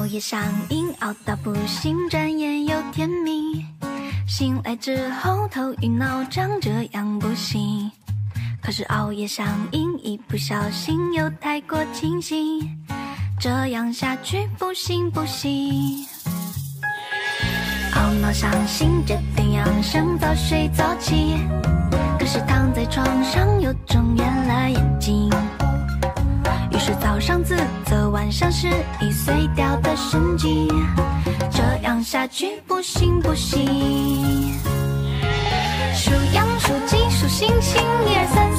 熬夜上瘾，熬到不醒，转眼又天明。醒来之后头晕脑胀，这样不行。可是熬夜上瘾，一不小心又太过清醒，这样下去不行不行。懊恼伤心，决定养生，早睡早起。可是躺在床上又睁圆了眼睛。是早上自责，晚上失忆碎掉的神经，这样下去不行不行。数羊数鸡数星星，一二三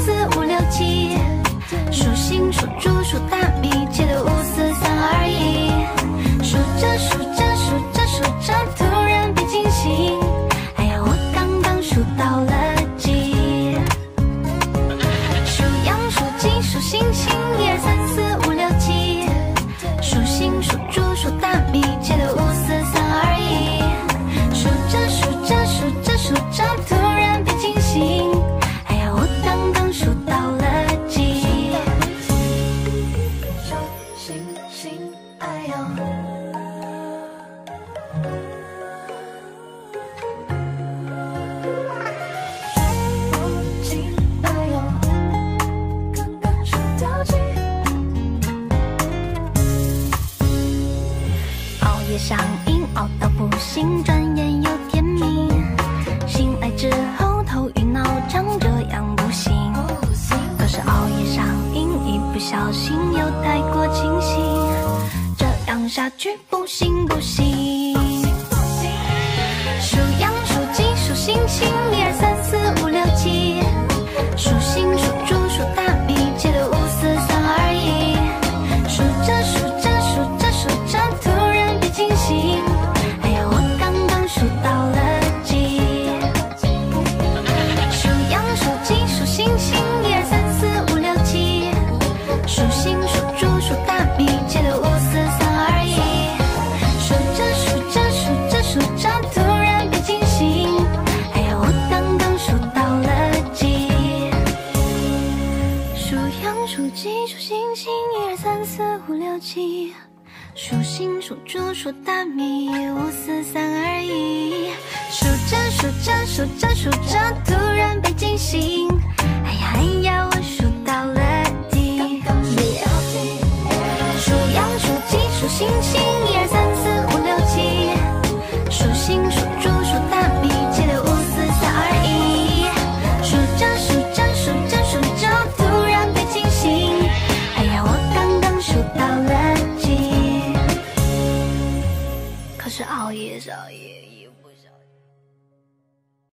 夜上瘾，熬到不醒，转眼又天明。醒来之后头晕脑胀，这样不行。可是熬夜上瘾，一不小心又太过清醒，这样下去不行不行。数星数猪数大米，七六五四三二一。数着数着数着数着，突然被惊醒。哎呀，我刚刚数到了几？数羊数鸡数星星，一二三四五六七。数星数猪数大米，五四三二一。数着数着数着数着，突然被惊醒。了几？可是熬夜少夜夜。